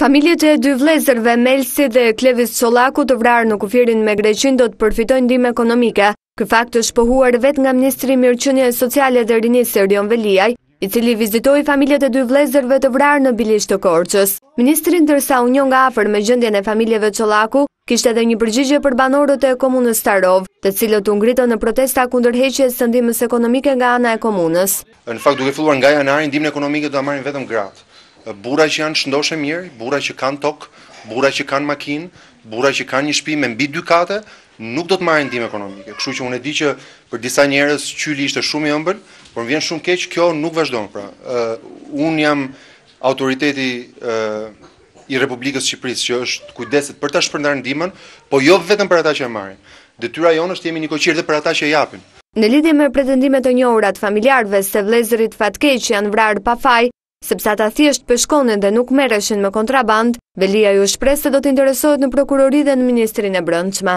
Familjet e dy vëllezërve Melsi dhe Klevis Çollaku të vrarë në kufirin me Greqinë do të përfitojnë ndihmë ekonomike. Ky fakt është pohuar vetë nga Ministri i Mirëqenies Sociale dhe Rinisë Erion Veliaj, i cili vizitoi familjet e dy vëllezërve të vrarë në Bilisht të Korçës. Ministri ndërsa u njoh nga afër me gjendjen e familjeve Çollaku, kishte edhe një përgjigje për banorët e komunës Starovë, të cilët u ngritën në protesta kundër heqjes së ndihmës ekonomike nga ana e komunës. Në fakt duke filluar nga janari ndihmën ekonomike do ta marrin vetëm gratë. Burra që janë shëndoshë e mirë, burra që kanë tokë, burra që kanë makinë, burra që kanë një shtëpi me mbi dy kate, nuk do të marrin ndihmë ekonomike. Kështu që unë e di që për disa njerëz qyli ishte shumë i ëmbël, por më vjen shumë keq kjo nuk vazhdon pra. Unë jam autoriteti i Republikës së Shqipërisë që është kujdeset për ta shpërndarë ndihmën, po jo vetëm për ata që e marrin. Detyra jonë është të jemi nikoqirë dhe për ata që e japin. Në lidhje me pretendimet e njohura të familjarëve se vëllezërit fatkeqë janë vrarë pa faj, sepse ata thjesht peshkonin dhe nuk merreshin me kontrabandë, Veliaj u shpreh se do të interesohet në Prokurori dhe në Ministrinë e Brendshme.